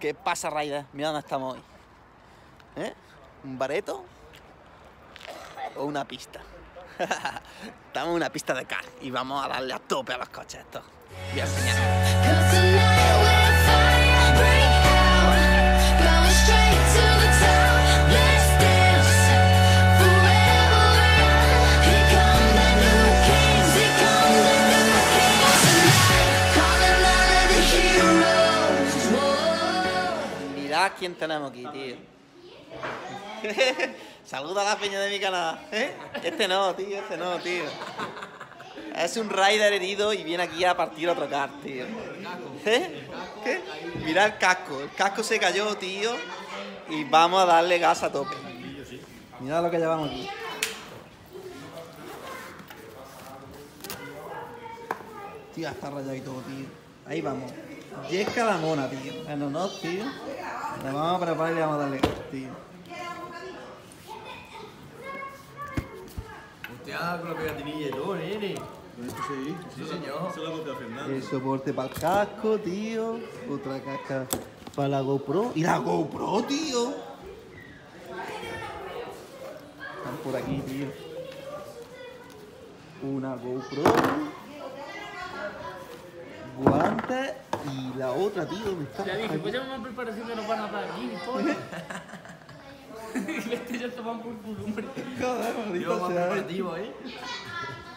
¿Qué pasa, Raida? Mira dónde estamos hoy. ¿Eh? ¿Un bareto? ¿O una pista? estamos en una pista de car y vamos a darle a tope a los coches estos. Voy a enseñar. Quién tenemos aquí, tío. Saluda a la peña de mi canal. ¿eh? Este no, tío, este no, tío. Es un rider herido y viene aquí a partir otro car, tío. ¿Eh? ¿Qué? Mira el casco. El casco se cayó, tío. Y vamos a darle gas a tope. Mira lo que llevamos aquí. Tío, está rayadito, tío. Ahí vamos. Yesca la mona, tío. Bueno, no, tío. Le vamos a preparar y vamos a darle tío. Hostia, con la pegatinilla y todo, nene. Sí, Sí, señor. Eso lo copia Fernando. El soporte para el casco, tío. Otra casca para la GoPro. Y la GoPro, tío. Están por aquí, tío. Una GoPro. Guantes. Y la otra, tío. ¿dónde está? Ya dije, pues ya una preparación que nos van a dar aquí. Este ya toman por culo, hombre. Joder, Yo más sea. preparativo, ¿eh?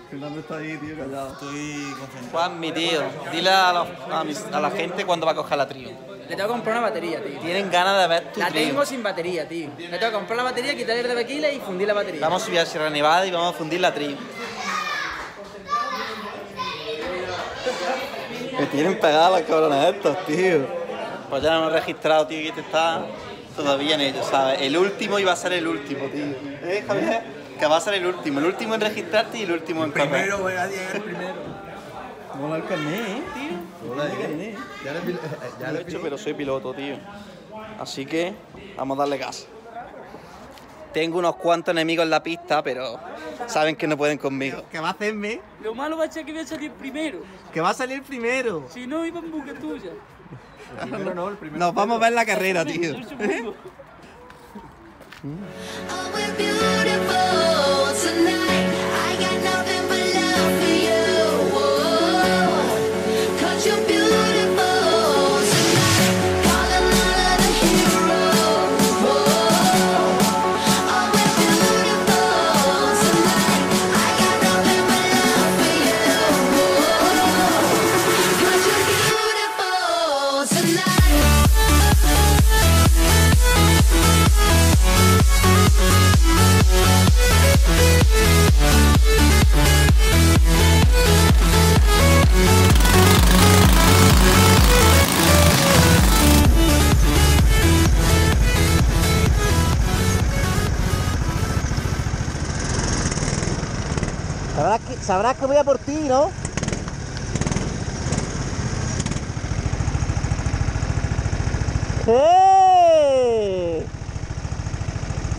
Fernando está ahí, tío, callado. Estoy concentrado. Juan, mi tío, dile a, los- a mis- a la gente cuándo va a coger la trío. Le tengo que comprar una batería, tío. Tienen ganas de ver tu La trío. tengo sin batería, tío. Le tengo que comprar la batería, quitarle el de bequila y fundir la batería. Vamos a subir a Sierra Nevada y vamos a fundir la trío. Tienen pegadas las cabronas estos, tío. Pues ya no hemos registrado, tío, y este está todavía en ello, ¿sabes? El último iba a ser el último, tío. ¿Eh, Javier? Que va a ser el último. El último en registrarte y el último en correr. Primero, voy a llegar el primero. Mola el carnet, ¿eh, tío? Hola, Mola el ¿eh? carnet. Ya lo he hecho, pero soy piloto, tío. Así que vamos a darle gas. Tengo unos cuantos enemigos en la pista, pero saben que no pueden conmigo. ¿Qué va a hacerme? Lo malo va a ser que voy a salir primero. Que va a salir primero. Si no, iba en busca tuya. El primero no, el primero. Nos vamos a ver la carrera, tío. Sabrás que, voy a por ti, ¿no? ¡Eh!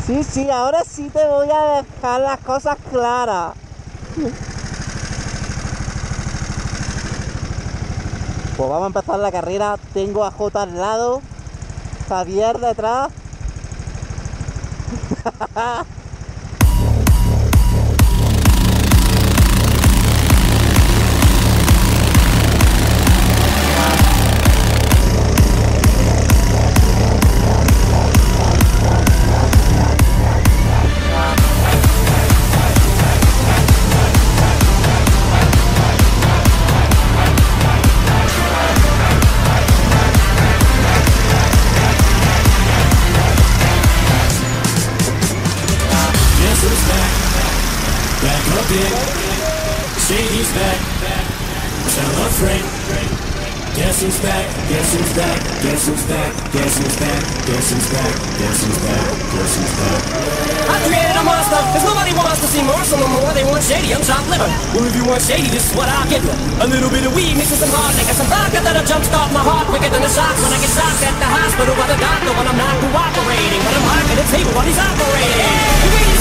Sí, sí, ahora sí te voy a dejar las cosas claras. Pues vamos a empezar la carrera. Tengo a J al lado, Javier detrás. Shady's back. Tell a friend. Guess who's back? Guess who's back? Guess who's back? Guess who's back? Guess who's back? Guess who's back? Guess who's back? I created a monster, cause nobody wants to see Marshall no more. They want shady, I'm chopped liver. Well, if you want shady, this is what I'll give you. A little bit of weed mixed with some hard liquor, some vodka that'll jumpstart my heart quicker than a shock when I get shocked at the hospital by the doctor when I'm not cooperating. But I'm hard to the table while he's operating.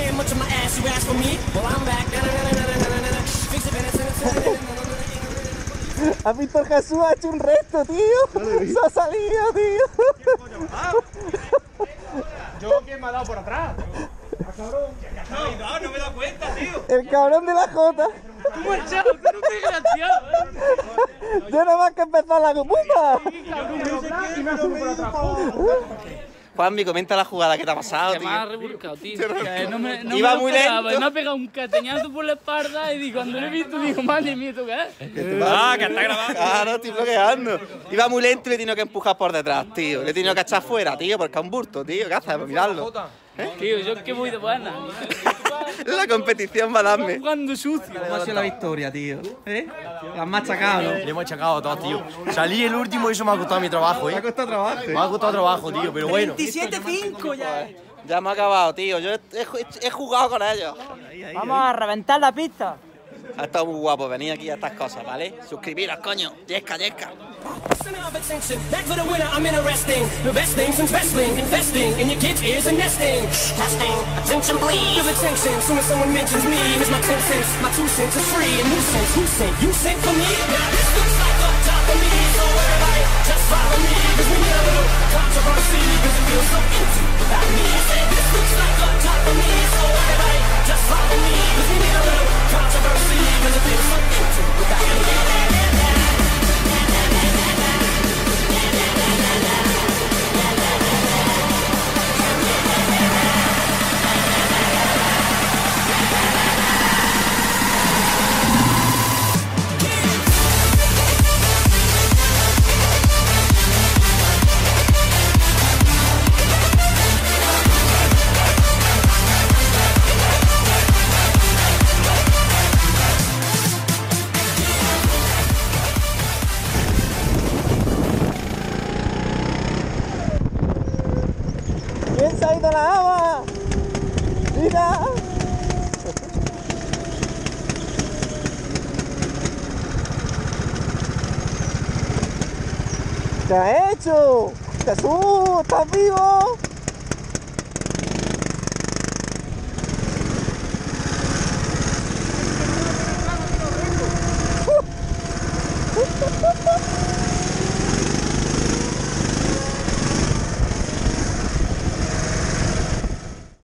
damn much of my ass, you ask for me. Well, I'm back. Na-na-na-na-na-na-na-na. Fix it, minutes, minutes, minutes. ¿Has visto el Jesús? Ha hecho un resto, tío. Se ha salido, tío. Yo que me ha dado por atrás. El cabrón de la Jota. ¿Cómo has echado? Que no te desgraciado. Yo nada más que empezar la puta. Y me comenta la jugada que te ha pasado, me ha tío. revolcado, tío. No me, no Iba me lo muy esperaba, lento. y Me ha pegado un cateñazo por la espalda y digo, cuando lo he visto, digo, madre mía, ¿esto qué es? Ah, que está grabando. Claro, estoy bloqueando. Iba muy lento y le he tenido que empujar por detrás, tío. Le he tenido que echar fuera, tío, porque es un burto, tío. ¿Qué haces? Pues mirarlo. Tío, yo es que voy de buena. La competición va a darme. Jugando sucio. ¿Cómo ha sido la victoria, tío? ¿Eh? La has machacado, ¿no? Le hemos achacado a todos, tío. Salí el último y eso me ha costado mi trabajo, ¿eh? costado trabajo. Me ha costado trabajo, tío, pero bueno. 27-5 ya. Ya hemos acabado, tío. Yo he, he- he jugado con ellos. Vamos a reventar la pista. Ha estado muy guapo venir aquí a estas cosas, ¿vale? Suscribiros, coño. Yesca, yesca. Center of attention, se ha ido la agua? Mira. ¿Qué has hecho? Jesús, ¿estás vivo?